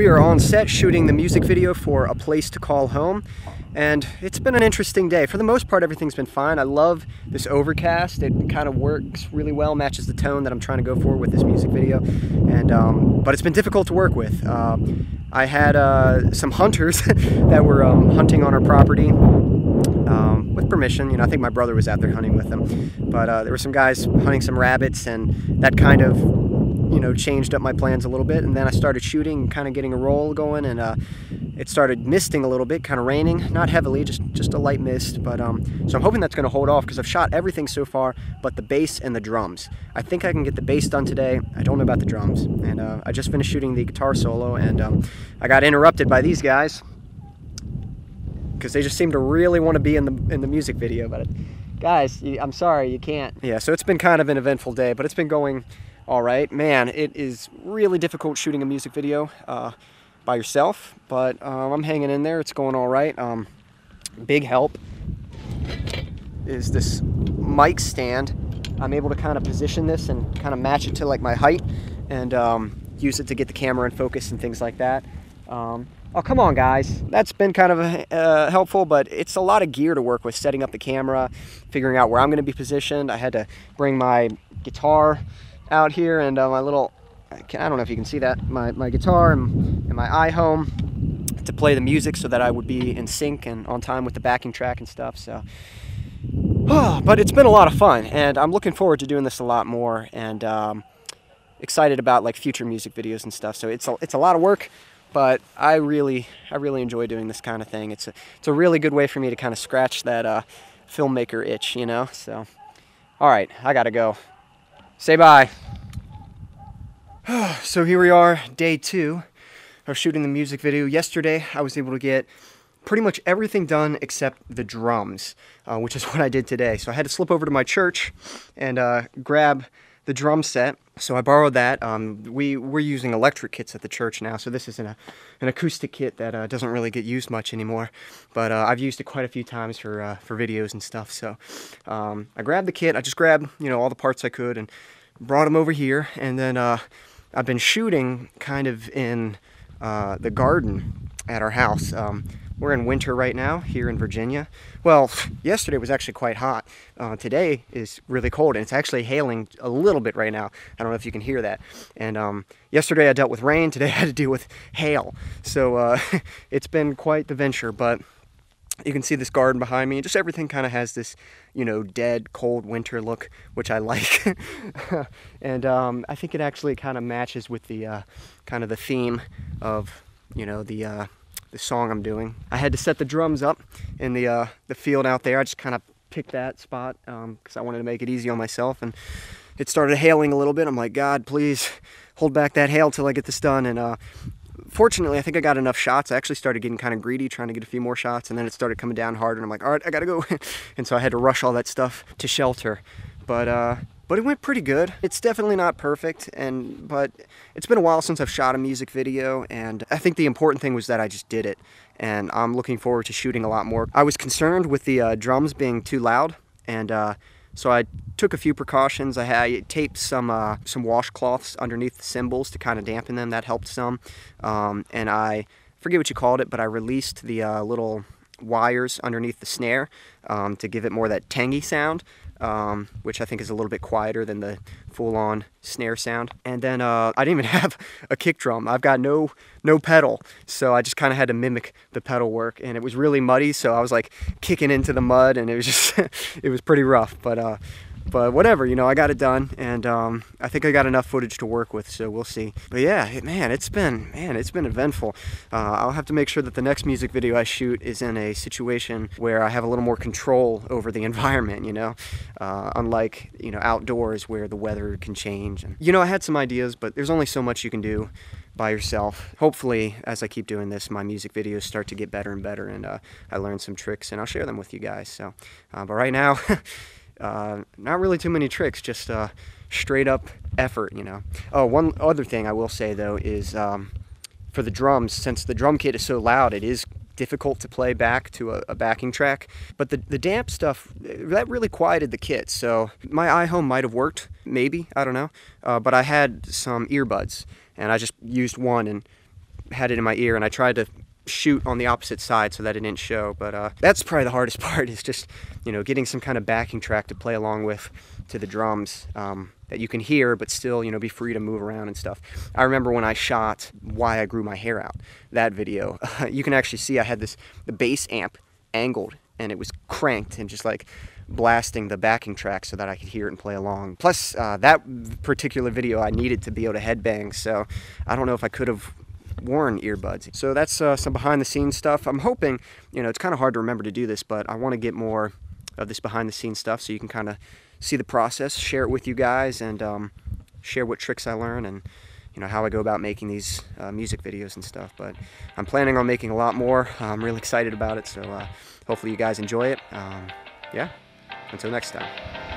we are on set shooting the music video for A Place to Call Home. And it's been an interesting day. For the most part, everything's been fine. I love this overcast. It kind of works really well, matches the tone that I'm trying to go for with this music video. And um, But it's been difficult to work with. Uh, I had uh, some hunters that were um, hunting on our property um, with permission. You know, I think my brother was out there hunting with them. But uh, there were some guys hunting some rabbits, and that kind of, you know, changed up my plans a little bit. And then I started shooting, kind of getting a roll going, and uh, it started misting a little bit, kind of raining, not heavily, just just a light mist. But um, so I'm hoping that's going to hold off because I've shot everything so far, but the bass and the drums. I think I can get the bass done today. I don't know about the drums, and uh, I just finished shooting the guitar solo, and um, I got interrupted by these guys because they just seem to really want to be in the in the music video. But guys, I'm sorry, you can't. Yeah, so it's been kind of an eventful day, but it's been going all right. Man, it is really difficult shooting a music video uh, by yourself, but um, I'm hanging in there. It's going all right. Um, big help is this mic stand. I'm able to kind of position this and kind of match it to like my height and um, use it to get the camera in focus and things like that. Um, Oh, come on, guys. That's been kind of uh, helpful, but it's a lot of gear to work with, setting up the camera, figuring out where I'm going to be positioned. I had to bring my guitar out here and uh, my little, I don't know if you can see that, my, my guitar and, and my iHome to play the music so that I would be in sync and on time with the backing track and stuff. So, but it's been a lot of fun, and I'm looking forward to doing this a lot more, and um, excited about like future music videos and stuff. So it's a, it's a lot of work but I really, I really enjoy doing this kind of thing. It's a, it's a really good way for me to kind of scratch that uh, filmmaker itch, you know. So, all right, I gotta go. Say bye. so here we are, day two of shooting the music video. Yesterday, I was able to get pretty much everything done except the drums, uh, which is what I did today. So I had to slip over to my church and uh, grab the drum set. So I borrowed that. Um, we, we're using electric kits at the church now, so this is an, an acoustic kit that uh, doesn't really get used much anymore. But uh, I've used it quite a few times for, uh, for videos and stuff. So um, I grabbed the kit. I just grabbed you know all the parts I could and brought them over here. And then uh, I've been shooting kind of in uh, the garden at our house. Um, we're in winter right now here in Virginia. Well, yesterday was actually quite hot. Uh, today is really cold and it's actually hailing a little bit right now. I don't know if you can hear that. And um, yesterday I dealt with rain, today I had to deal with hail. So uh, it's been quite the venture, but you can see this garden behind me. Just everything kind of has this, you know, dead, cold winter look, which I like. and um, I think it actually kind of matches with the uh, kind of the theme of, you know, the uh, the song I'm doing. I had to set the drums up in the, uh, the field out there. I just kind of picked that spot because um, I wanted to make it easy on myself. And it started hailing a little bit. I'm like, God, please hold back that hail till I get this done. And uh, fortunately, I think I got enough shots. I actually started getting kind of greedy, trying to get a few more shots. And then it started coming down hard. And I'm like, all right, I got to go. and so I had to rush all that stuff to shelter. But uh, but it went pretty good. It's definitely not perfect, and but it's been a while since I've shot a music video, and I think the important thing was that I just did it, and I'm looking forward to shooting a lot more. I was concerned with the uh, drums being too loud, and uh, so I took a few precautions. I, had, I taped some uh, some washcloths underneath the cymbals to kind of dampen them. That helped some, um, and I forget what you called it, but I released the uh, little wires underneath the snare um, to give it more that tangy sound um, which I think is a little bit quieter than the full-on snare sound. And then uh, I didn't even have a kick drum. I've got no no pedal, so I just kind of had to mimic the pedal work, and it was really muddy. So I was like kicking into the mud, and it was just it was pretty rough. But uh, but whatever, you know, I got it done, and um, I think I got enough footage to work with, so we'll see. But yeah, it, man, it's been man, it's been eventful. Uh, I'll have to make sure that the next music video I shoot is in a situation where I have a little more control over the environment, you know, uh, unlike you know outdoors where the weather can change. And you know, I had some ideas, but there's only so much you can do by yourself. Hopefully, as I keep doing this, my music videos start to get better and better, and uh, I learn some tricks, and I'll share them with you guys. So, uh, but right now. Uh, not really too many tricks, just uh, straight up effort, you know. Oh, one other thing I will say though is um, for the drums, since the drum kit is so loud, it is difficult to play back to a, a, backing track. But the, the damp stuff, that really quieted the kit. So my iHome might have worked, maybe, I don't know. Uh, but I had some earbuds and I just used one and had it in my ear and I tried to shoot on the opposite side so that it didn't show. But uh, that's probably the hardest part is just, you know, getting some kind of backing track to play along with to the drums um, that you can hear, but still, you know, be free to move around and stuff. I remember when I shot Why I Grew My Hair Out, that video, you can actually see I had this, the bass amp angled and it was cranked and just like blasting the backing track so that I could hear it and play along. Plus, uh, that particular video I needed to be able to headbang, so I don't know if I could have worn earbuds. So that's uh, some behind the scenes stuff. I'm hoping, you know, it's kind of hard to remember to do this, but I want to get more of this behind the scenes stuff so you can kind of see the process, share it with you guys, and um, share what tricks I learn and you know how I go about making these uh, music videos and stuff. But I'm planning on making a lot more. I'm really excited about it, so uh, hopefully you guys enjoy it. Um, yeah, until next time.